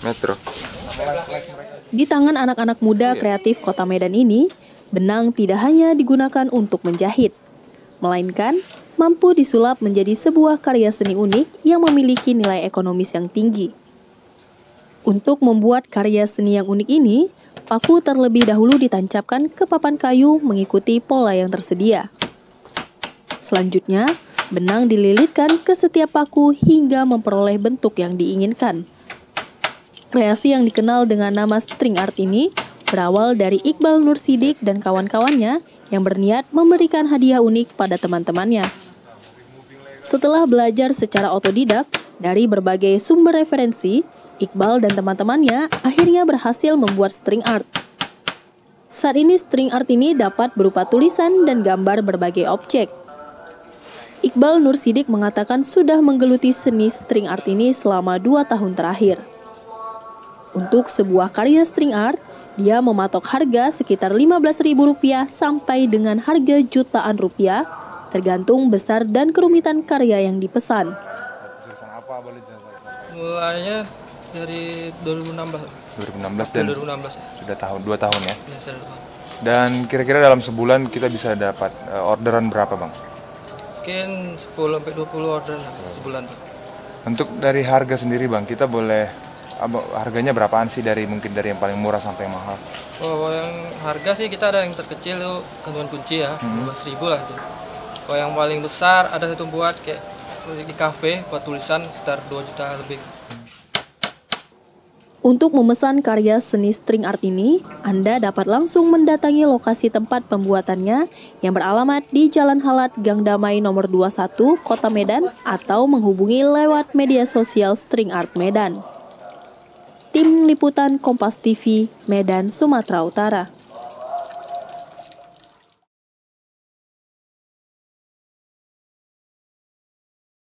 Metro. Di tangan anak-anak muda kreatif kota Medan ini, benang tidak hanya digunakan untuk menjahit, melainkan mampu disulap menjadi sebuah karya seni unik yang memiliki nilai ekonomis yang tinggi. Untuk membuat karya seni yang unik ini, paku terlebih dahulu ditancapkan ke papan kayu mengikuti pola yang tersedia. Selanjutnya, benang dililitkan ke setiap paku hingga memperoleh bentuk yang diinginkan. Kreasi yang dikenal dengan nama string art ini berawal dari Iqbal Nur Sidik dan kawan-kawannya yang berniat memberikan hadiah unik pada teman-temannya. Setelah belajar secara otodidak dari berbagai sumber referensi, Iqbal dan teman-temannya akhirnya berhasil membuat string art. Saat ini string art ini dapat berupa tulisan dan gambar berbagai objek. Iqbal Nur Sidik mengatakan sudah menggeluti seni string art ini selama dua tahun terakhir. Untuk sebuah karya string art, dia mematok harga sekitar Rp15.000 sampai dengan harga jutaan rupiah, tergantung besar dan kerumitan karya yang dipesan. Mulainya dari 2016. 2016 dan 2016 ya. sudah tahun dua tahun ya. Ya. Dan kira-kira dalam sebulan kita bisa dapat eh, orderan berapa bang? Mungkin 10 sampai 20 order lah sebulan. Untuk dari harga sendiri bang, kita boleh harganya berapaan sih dari mungkin dari yang paling murah sampai yang mahal? Oh, yang harga sih kita ada yang terkecil itu gantungan kunci ya, Hmm. 15 ribu lah itu. Kalau yang paling besar ada satu buat kayak di kafe buat tulisan sekitar 2 juta lebih. Untuk memesan karya seni string art ini, Anda dapat langsung mendatangi lokasi tempat pembuatannya yang beralamat di Jalan Halat Gang Damai nomor 21, Kota Medan atau menghubungi lewat media sosial String Art Medan. Tim Liputan Kompas TV, Medan, Sumatera Utara.